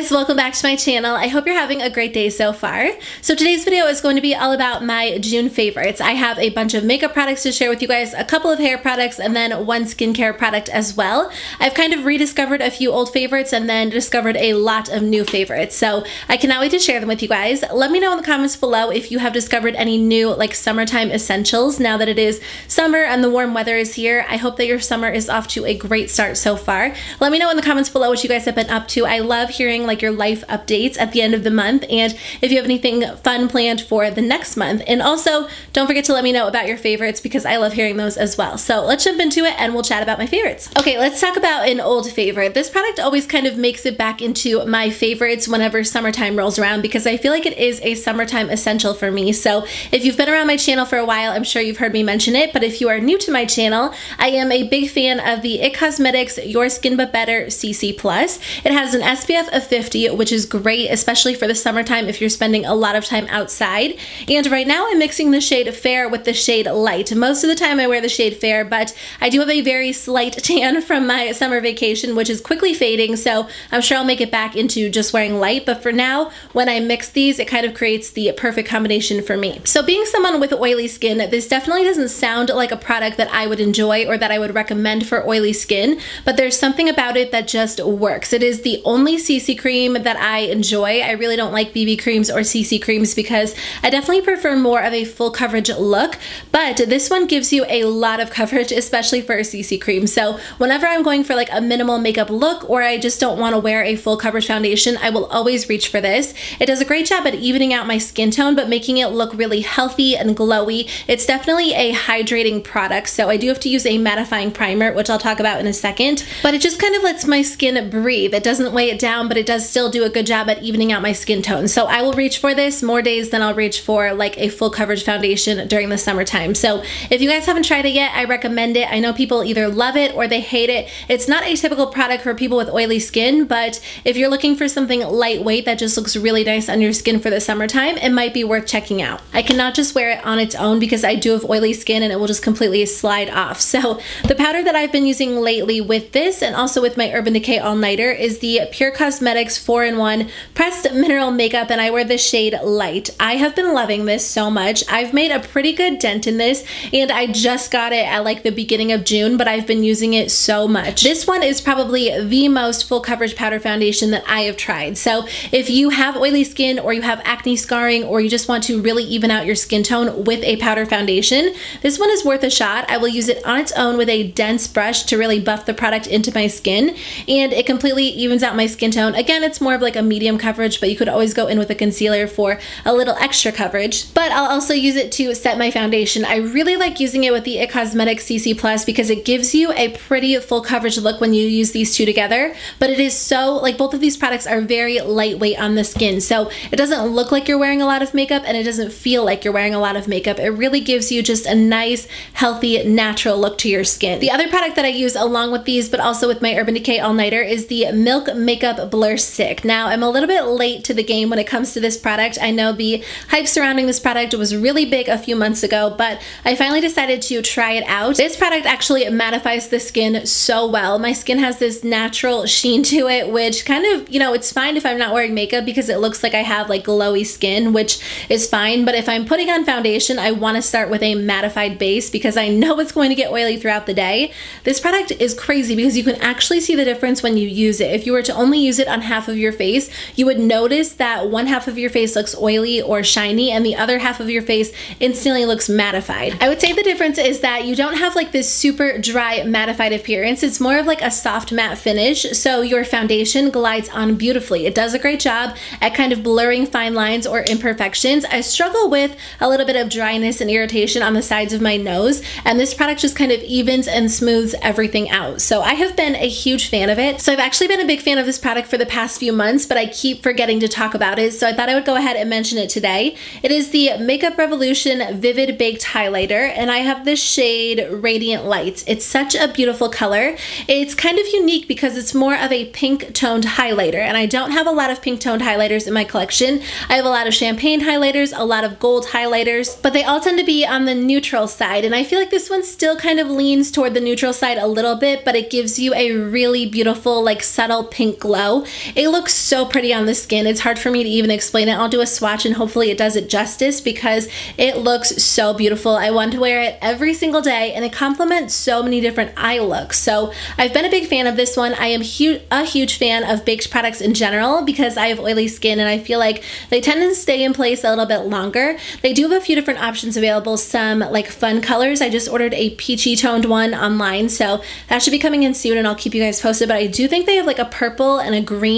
guys, welcome back to my channel. I hope you're having a great day so far. So today's video is going to be all about my June favorites. I have a bunch of makeup products to share with you guys, a couple of hair products, and then one skincare product as well. I've kind of rediscovered a few old favorites and then discovered a lot of new favorites. So I cannot wait to share them with you guys. Let me know in the comments below if you have discovered any new like summertime essentials now that it is summer and the warm weather is here. I hope that your summer is off to a great start so far. Let me know in the comments below what you guys have been up to. I love hearing like your life updates at the end of the month and if you have anything fun planned for the next month. And also, don't forget to let me know about your favorites because I love hearing those as well. So let's jump into it and we'll chat about my favorites. Okay, let's talk about an old favorite. This product always kind of makes it back into my favorites whenever summertime rolls around because I feel like it is a summertime essential for me. So if you've been around my channel for a while, I'm sure you've heard me mention it, but if you are new to my channel, I am a big fan of the IT Cosmetics Your Skin But Better CC+. It has an SPF of 50, which is great, especially for the summertime if you're spending a lot of time outside. And right now I'm mixing the shade Fair with the shade Light. Most of the time I wear the shade Fair, but I do have a very slight tan from my summer vacation, which is quickly fading, so I'm sure I'll make it back into just wearing light. But for now, when I mix these, it kind of creates the perfect combination for me. So being someone with oily skin, this definitely doesn't sound like a product that I would enjoy or that I would recommend for oily skin, but there's something about it that just works. It is the only CC cream that I enjoy. I really don't like BB creams or CC creams because I definitely prefer more of a full coverage look, but this one gives you a lot of coverage, especially for a CC cream. So whenever I'm going for like a minimal makeup look or I just don't want to wear a full coverage foundation, I will always reach for this. It does a great job at evening out my skin tone, but making it look really healthy and glowy. It's definitely a hydrating product, so I do have to use a mattifying primer, which I'll talk about in a second, but it just kind of lets my skin breathe. It doesn't weigh it down, but it does still do a good job at evening out my skin tone. So I will reach for this more days than I'll reach for like a full coverage foundation during the summertime. So if you guys haven't tried it yet, I recommend it. I know people either love it or they hate it. It's not a typical product for people with oily skin, but if you're looking for something lightweight that just looks really nice on your skin for the summertime, it might be worth checking out. I cannot just wear it on its own because I do have oily skin and it will just completely slide off. So the powder that I've been using lately with this and also with my Urban Decay All Nighter is the Pur Cosmetics 4-in-1 Pressed Mineral Makeup and I wear the shade Light. I have been loving this so much. I've made a pretty good dent in this and I just got it at like the beginning of June, but I've been using it so much. This one is probably the most full coverage powder foundation that I have tried. So if you have oily skin or you have acne scarring or you just want to really even out your skin tone with a powder foundation, this one is worth a shot. I will use it on its own with a dense brush to really buff the product into my skin and it completely evens out my skin tone. Again, it's more of like a medium coverage, but you could always go in with a concealer for a little extra coverage. But I'll also use it to set my foundation. I really like using it with the IT Cosmetics CC Plus because it gives you a pretty full coverage look when you use these two together, but it is so, like both of these products are very lightweight on the skin. So it doesn't look like you're wearing a lot of makeup and it doesn't feel like you're wearing a lot of makeup. It really gives you just a nice, healthy, natural look to your skin. The other product that I use along with these, but also with my Urban Decay All Nighter is the Milk Makeup Blur Stick. Now I'm a little bit late to the game when it comes to this product. I know the hype surrounding this product was really big a few months ago, but I finally decided to try it out. This product actually mattifies the skin so well. My skin has this natural sheen to it, which kind of, you know, it's fine if I'm not wearing makeup because it looks like I have like glowy skin, which is fine. But if I'm putting on foundation, I want to start with a mattified base because I know it's going to get oily throughout the day. This product is crazy because you can actually see the difference when you use it. If you were to only use it on half of your face, you would notice that one half of your face looks oily or shiny and the other half of your face instantly looks mattified. I would say the difference is that you don't have like this super dry mattified appearance. It's more of like a soft matte finish. So your foundation glides on beautifully. It does a great job at kind of blurring fine lines or imperfections. I struggle with a little bit of dryness and irritation on the sides of my nose and this product just kind of evens and smooths everything out. So I have been a huge fan of it. So I've actually been a big fan of this product for the past few months, but I keep forgetting to talk about it. So I thought I would go ahead and mention it today. It is the Makeup Revolution Vivid Baked Highlighter and I have this shade Radiant Lights. It's such a beautiful color. It's kind of unique because it's more of a pink toned highlighter and I don't have a lot of pink toned highlighters in my collection. I have a lot of champagne highlighters, a lot of gold highlighters, but they all tend to be on the neutral side and I feel like this one still kind of leans toward the neutral side a little bit, but it gives you a really beautiful like subtle pink glow it looks so pretty on the skin. It's hard for me to even explain it. I'll do a swatch and hopefully it does it justice because it looks so beautiful. I want to wear it every single day and it complements so many different eye looks. So I've been a big fan of this one. I am a huge fan of baked products in general because I have oily skin and I feel like they tend to stay in place a little bit longer. They do have a few different options available. Some like fun colors. I just ordered a peachy toned one online. So that should be coming in soon and I'll keep you guys posted. But I do think they have like a purple and a green.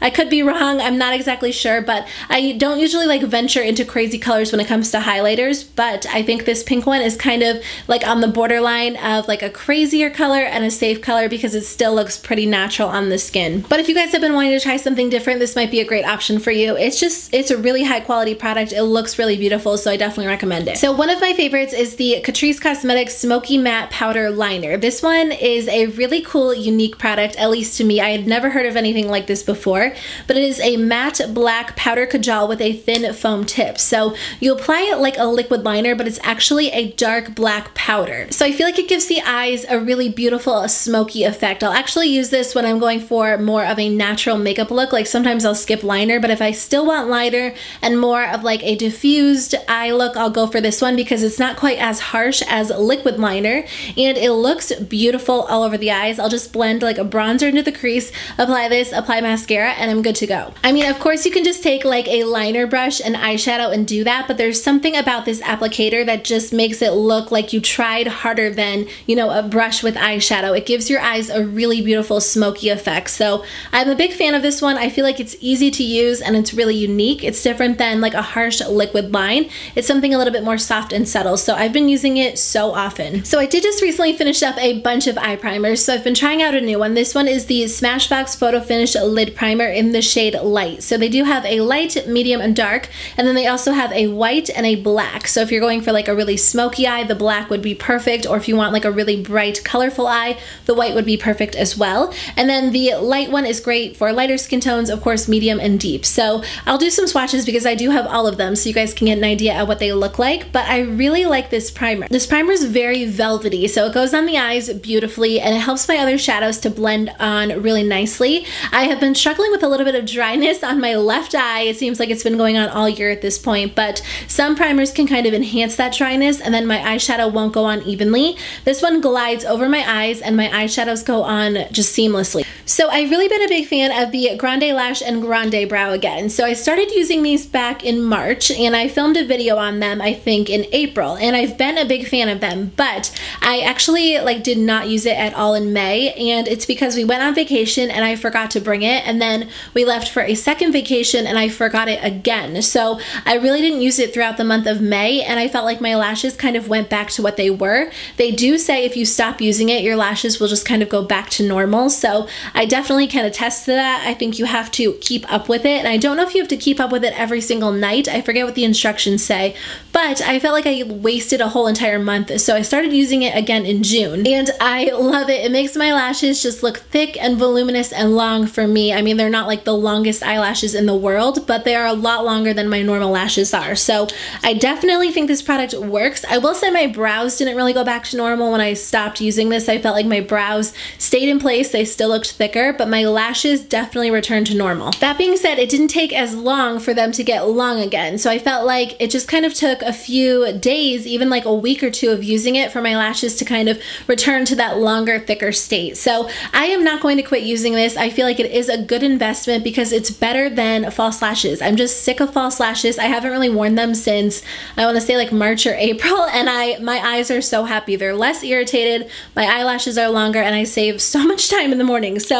I could be wrong. I'm not exactly sure, but I don't usually like venture into crazy colors when it comes to highlighters. But I think this pink one is kind of like on the borderline of like a crazier color and a safe color because it still looks pretty natural on the skin. But if you guys have been wanting to try something different, this might be a great option for you. It's just, it's a really high quality product. It looks really beautiful, so I definitely recommend it. So one of my favorites is the Catrice Cosmetics Smoky Matte Powder Liner. This one is a really cool, unique product, at least to me. I had never heard of anything like this before, but it is a matte black powder kajal with a thin foam tip. So you apply it like a liquid liner, but it's actually a dark black powder. So I feel like it gives the eyes a really beautiful smoky effect. I'll actually use this when I'm going for more of a natural makeup look. Like sometimes I'll skip liner, but if I still want lighter and more of like a diffused eye look, I'll go for this one because it's not quite as harsh as liquid liner and it looks beautiful all over the eyes. I'll just blend like a bronzer into the crease, apply this, apply mascara, and I'm good to go. I mean, of course you can just take like a liner brush and eyeshadow and do that, but there's something about this applicator that just makes it look like you tried harder than, you know, a brush with eyeshadow. It gives your eyes a really beautiful smoky effect. So I'm a big fan of this one. I feel like it's easy to use and it's really unique. It's different than like a harsh liquid line. It's something a little bit more soft and subtle. So I've been using it so often. So I did just recently finish up a bunch of eye primers. So I've been trying out a new one. This one is the Smashbox Photo Finish Lid Primer in the shade Light. So they do have a light, medium, and dark. And then they also have a white and a black. So if you're going for like a really smoky eye, the black would be perfect. Or if you want like a really bright, colorful eye, the white would be perfect as well. And then the light one is great for lighter skin tones, of course, medium and deep. So I'll do some swatches because I do have all of them so you guys can get an idea of what they look like. But I really like this primer. This primer is very velvety, so it goes on the eyes beautifully and it helps my other shadows to blend on really nicely. I have been struggling with a little bit of dryness on my left eye. It seems like it's been going on all year at this point, but some primers can kind of enhance that dryness and then my eyeshadow won't go on evenly. This one glides over my eyes and my eyeshadows go on just seamlessly. So I've really been a big fan of the Grande Lash and Grande Brow again. So I started using these back in March and I filmed a video on them I think in April and I've been a big fan of them but I actually like did not use it at all in May and it's because we went on vacation and I forgot to bring it and then we left for a second vacation and I forgot it again. So I really didn't use it throughout the month of May and I felt like my lashes kind of went back to what they were. They do say if you stop using it your lashes will just kind of go back to normal so I definitely can attest to that. I think you have to keep up with it and I don't know if you have to keep up with it every single night. I forget what the instructions say but I felt like I wasted a whole entire month so I started using it again in June and I love it. It makes my lashes just look thick and voluminous and long for me. I mean they're not like the longest eyelashes in the world but they are a lot longer than my normal lashes are so I definitely think this product works. I will say my brows didn't really go back to normal when I stopped using this. I felt like my brows stayed in place. They still looked thicker but my lashes definitely returned to normal. That being said it didn't take as long for them to get long again so I felt like it just kind of took a few days even like a week or two of using it for my lashes to kind of return to that longer thicker state. So I am not going to quit using this. I feel like it is a good investment because it's better than false lashes. I'm just sick of false lashes. I haven't really worn them since I want to say like March or April and I my eyes are so happy. They're less irritated, my eyelashes are longer and I save so much time in the morning. So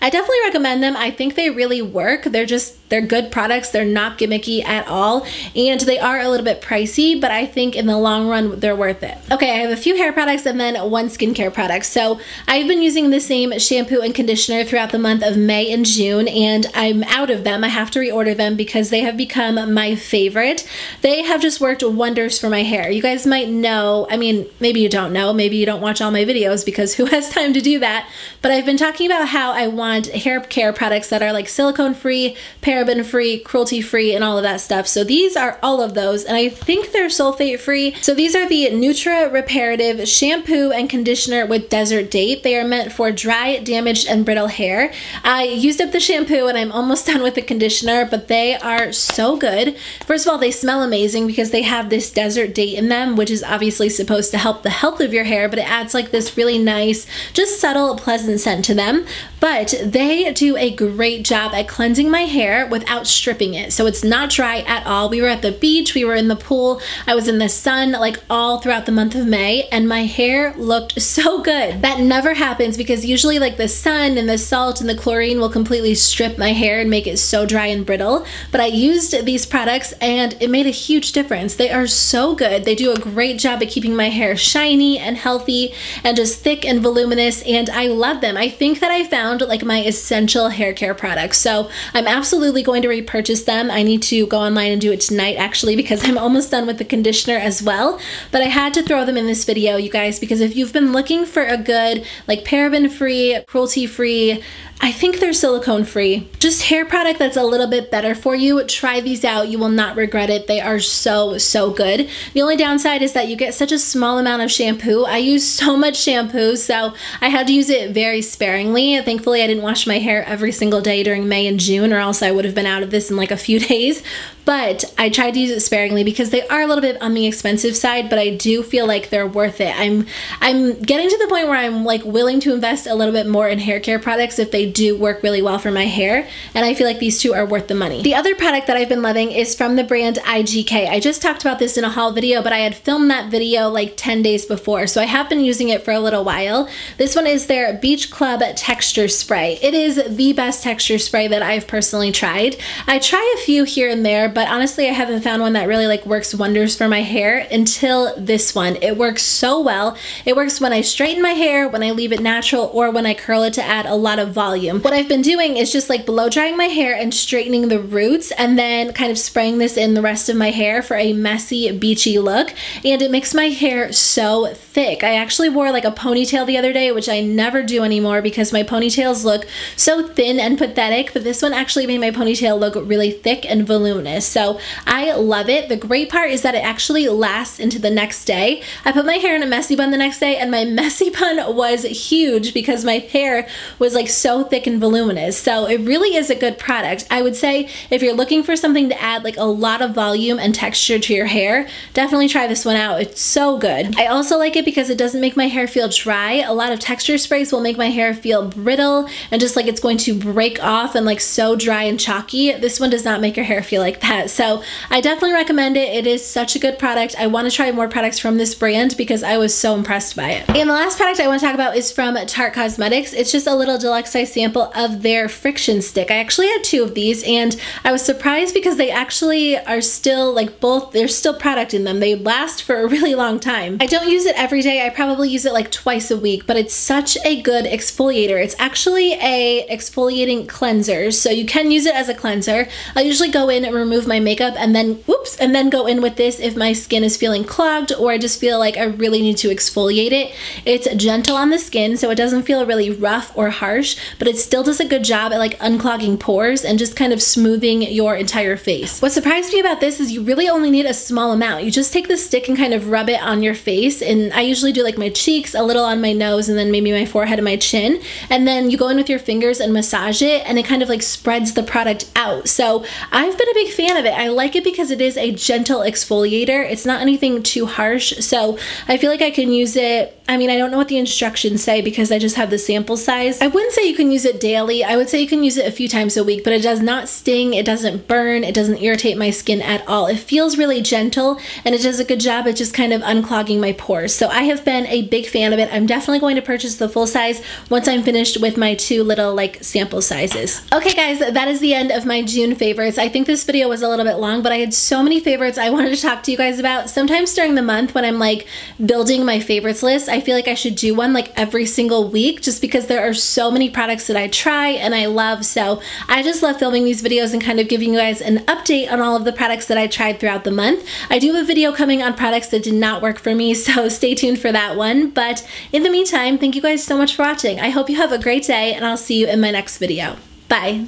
I definitely recommend them. I think they really work. They're just they're good products. They're not gimmicky at all and they are a little bit pricey, but I think in the long run they're worth it. Okay, I have a few hair products and then one skincare product. So I've been using the same shampoo and conditioner throughout the month of May and June and I'm out of them. I have to reorder them because they have become my favorite. They have just worked wonders for my hair. You guys might know, I mean, maybe you don't know, maybe you don't watch all my videos because who has time to do that, but I've been talking about how I want hair care products that are like silicone free, paraben free, cruelty free, and all of that stuff. So these are all of those, and I think they're sulfate free. So these are the Nutra Reparative Shampoo and Conditioner with Desert Date. They are meant for dry, damaged, and brittle hair. I used up the shampoo and I'm almost done with the conditioner, but they are so good. First of all, they smell amazing because they have this desert date in them, which is obviously supposed to help the health of your hair, but it adds like this really nice, just subtle, pleasant scent to them. But they do a great job at cleansing my hair without stripping it. So it's not dry at all. We were at the beach, we were in the pool, I was in the sun like all throughout the month of May, and my hair looked so good. That never happens because usually like the sun and the salt and the chlorine will completely strip my hair and make it so dry and brittle. But I used these products and it made a huge difference. They are so good. They do a great job at keeping my hair shiny and healthy and just thick and voluminous and I love them. I think that I found like my essential hair care products. So I'm absolutely going to repurchase them. I need to go online and do it tonight actually because I'm almost done with the conditioner as well. But I had to throw them in this video, you guys, because if you've been looking for a good like paraben free, cruelty free, I think they're silicone free. Just hair product that's a little bit better for you. Try these out. You will not regret it. They are so, so good. The only downside is that you get such a small amount of shampoo. I use so much shampoo, so I had to use it very sparingly. Thankfully, I didn't wash my hair every single day during May and June, or else I would have been out of this in like a few days but I tried to use it sparingly because they are a little bit on the expensive side, but I do feel like they're worth it. I'm I'm getting to the point where I'm like willing to invest a little bit more in hair care products if they do work really well for my hair, and I feel like these two are worth the money. The other product that I've been loving is from the brand IGK. I just talked about this in a haul video, but I had filmed that video like 10 days before, so I have been using it for a little while. This one is their Beach Club Texture Spray. It is the best texture spray that I've personally tried. I try a few here and there, but but honestly I haven't found one that really like works wonders for my hair until this one. It works so well. It works when I straighten my hair, when I leave it natural, or when I curl it to add a lot of volume. What I've been doing is just like blow drying my hair and straightening the roots and then kind of spraying this in the rest of my hair for a messy, beachy look. And it makes my hair so thick. I actually wore like a ponytail the other day, which I never do anymore because my ponytails look so thin and pathetic, but this one actually made my ponytail look really thick and voluminous. So I love it. The great part is that it actually lasts into the next day. I put my hair in a messy bun the next day and my messy bun was huge because my hair was like so thick and voluminous. So it really is a good product. I would say if you're looking for something to add like a lot of volume and texture to your hair, definitely try this one out. It's so good. I also like it because it doesn't make my hair feel dry. A lot of texture sprays will make my hair feel brittle and just like it's going to break off and like so dry and chalky. This one does not make your hair feel like that So I definitely recommend it. It is such a good product. I want to try more products from this brand because I was so impressed by it. And the last product I want to talk about is from Tarte Cosmetics. It's just a little deluxe size sample of their friction stick. I actually had two of these and I was surprised because they actually are still like both, there's still product in them. They last for a really long time. I don't use it every day. I probably use it like twice a week, but it's such a good exfoliator. It's actually a exfoliating cleanser. So you can use it as a cleanser. I usually go in and remove my makeup and then whoops and then go in with this if my skin is feeling clogged or I just feel like I really need to exfoliate it. It's gentle on the skin so it doesn't feel really rough or harsh but it still does a good job at like unclogging pores and just kind of smoothing your entire face. What surprised me about this is you really only need a small amount. You just take the stick and kind of rub it on your face and I usually do like my cheeks, a little on my nose and then maybe my forehead and my chin and then you go in with your fingers and massage it and it kind of like spreads the product out. So I've been a big fan of it. I like it because it is a gentle exfoliator. It's not anything too harsh, so I feel like I can use it I mean, I don't know what the instructions say because I just have the sample size. I wouldn't say you can use it daily. I would say you can use it a few times a week, but it does not sting, it doesn't burn, it doesn't irritate my skin at all. It feels really gentle and it does a good job at just kind of unclogging my pores. So I have been a big fan of it. I'm definitely going to purchase the full size once I'm finished with my two little like sample sizes. Okay guys, that is the end of my June favorites. I think this video was a little bit long, but I had so many favorites I wanted to talk to you guys about. Sometimes during the month when I'm like building my favorites list, I I feel like I should do one like every single week just because there are so many products that I try and I love. So I just love filming these videos and kind of giving you guys an update on all of the products that I tried throughout the month. I do have a video coming on products that did not work for me, so stay tuned for that one. But in the meantime, thank you guys so much for watching. I hope you have a great day and I'll see you in my next video. Bye.